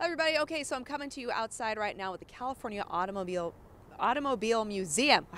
everybody. Okay, so I'm coming to you outside right now with the California Automobile Automobile Museum.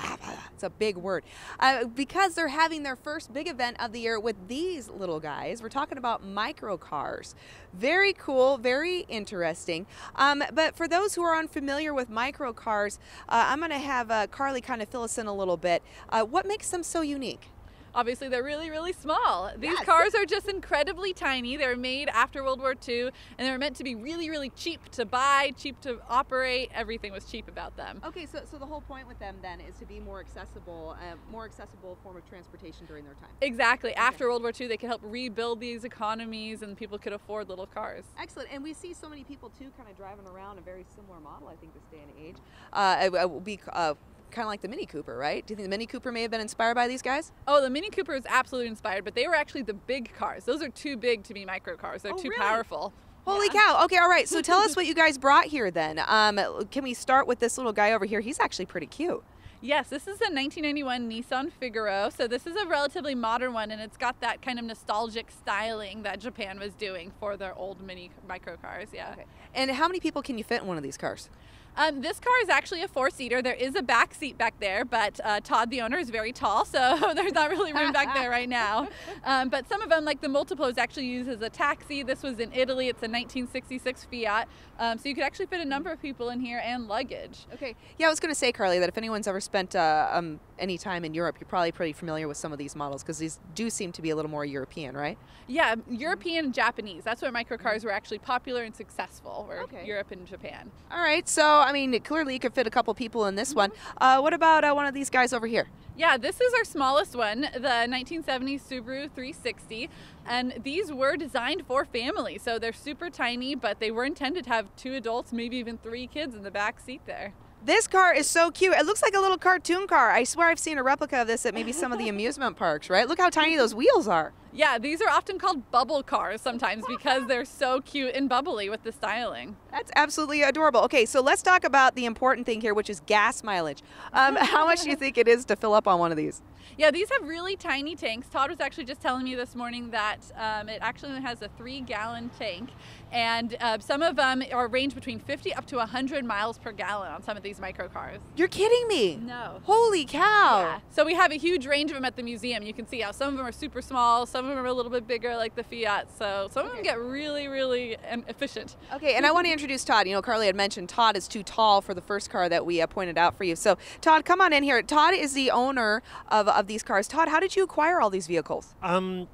It's a big word. Uh, because they're having their first big event of the year with these little guys. We're talking about micro cars. Very cool, very interesting. Um, but for those who are unfamiliar with micro cars, uh, I'm going to have uh, Carly kind of fill us in a little bit. Uh, what makes them so unique? Obviously they're really really small. These Yes. cars are just incredibly tiny. They're made after world war ii and they're meant to be really really cheap to buy cheap to operate. Everything was cheap about them. Okay, so, so the whole point with them then is to be more accessible, uh, more accessible form of transportation during their time. exactly. After world war ii they could help rebuild these economies and people could afford little cars. Excellent, and we see so many people too, kind of driving around a very similar model. I think this day and age, uh, it will be uh, kind of like the Mini Cooper, right? Do you think the Mini Cooper may have been inspired by these guys? oh the mini cooper is absolutely inspired but they were actually the big cars those are too big to be micro cars they're Oh, too really? powerful Holy Yeah. cow! Okay, all right. So tell us what you guys brought here then. Um, can we start with this little guy over here? He's actually pretty cute. Yes, this is a 1991 Nissan Figaro. So this is a relatively modern one, and it's got that kind of nostalgic styling that Japan was doing for their old mini micro cars. Yeah. Okay. And how many people can you fit in one of these cars? Um, this car is actually a four-seater. There is a back seat back there, but uh, Todd, the owner, is very tall, so there's not really room back there right now. Um, but some of them, like the Multipla, is actually used as a taxi. This was in Italy. It's a 1966 Fiat, um, so you could actually fit a number of people in here and luggage. Okay. Yeah, I was going to say, Carly, that if anyone's ever spent uh, um, any time in Europe, you're probably pretty familiar with some of these models because these do seem to be a little more European, right? Yeah, European and Japanese. That's where microcars were actually popular and successful, were Okay. Europe and Japan. All right. So, I mean, clearly you could fit a couple people in this one. Uh, what about uh, one of these guys over here? Yeah, this is our smallest one, the 1970 Subaru 360. And these were designed for family. So they're super tiny, but they were intended to have two adults, maybe even three kids in the back seat there. This car is so cute. It looks like a little cartoon car. I swear I've seen a replica of this at maybe some of the amusement parks, right? Look how tiny those wheels are. Yeah, these are often called bubble cars sometimes because they're so cute and bubbly with the styling. That's absolutely adorable. Okay, so let's talk about the important thing here, which is gas mileage. Um, how much do you think it is to fill up on one of these? Yeah, these have really tiny tanks. Todd was actually just telling me this morning that um, it actually has a three gallon tank, and uh, some of them are range between 50 up to 100 miles per gallon on some of these micro cars. You're kidding me. No. Holy cow. Yeah. So we have a huge range of them at the museum. You can see how some of them are super small, some of them are a little bit bigger, like the Fiat. So some of them get really, really um, efficient. Okay, and I want to introduce Todd. You know, Carly had mentioned Todd is too tall for the first car that we uh, pointed out for you. So, Todd, come on in here. Todd is the owner of, of these cars. Todd, how did you acquire all these vehicles? Um,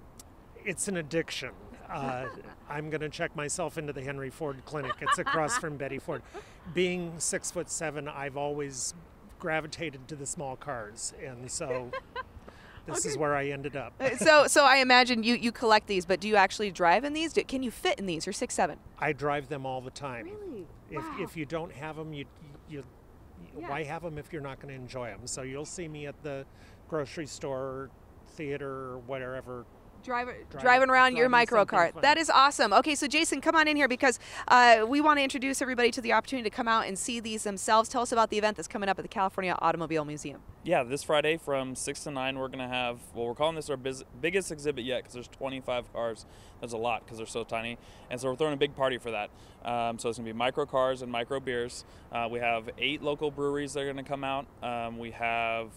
it's an addiction. Uh, I'm going to check myself into the Henry Ford Clinic. It's across from Betty Ford. Being six foot seven, I've always gravitated to the small cars, and so this is where I ended up. Uh, so, so I imagine you, you collect these, but do you actually drive in these? Do, can you fit in these? You're six seven. I drive them all the time. Really? If, Wow. if you don't have them, you, you, you why have them if you're not going to enjoy them? So you'll see me at the grocery store, theater, whatever. Drive, Driving- driving around your micro something car. fun. That is awesome. Okay, so Jason, come on in here because uh, we want to introduce everybody to the opportunity to come out and see these themselves. Tell us about the event that's coming up at the California Automobile Museum. Yeah, this Friday from 6 to 9, we're going to have, well, we're calling this our biggest exhibit yet because there's 25 cars. That's a lot because they're so tiny. And so we're throwing a big party for that. Um, so it's going to be micro cars and micro beers. Uh, we have eight local breweries that are going to come out. Um, we have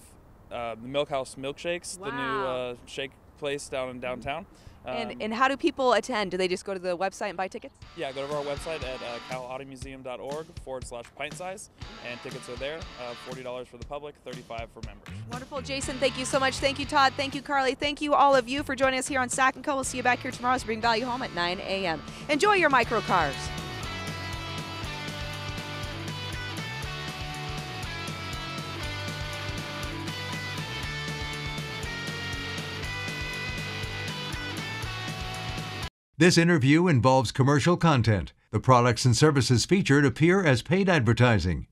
uh, the Milk House Milkshakes, the new uh, shake place down in downtown. Um, and, and how do people attend? Do they just go to the website and buy tickets? yeah, go to our website at uh, calautomuseum.org forward slash pint size, and tickets are there. Uh, $40 for the public, 35 for members. Wonderful. Jason, thank you so much. Thank you, Todd. Thank you, Carly. Thank you, all of you, for joining us here on Sac and Co. We'll see you back here tomorrow as we bring value home at 9 a.m. Enjoy your micro cars. This interview involves commercial content. The products and services featured appear as paid advertising.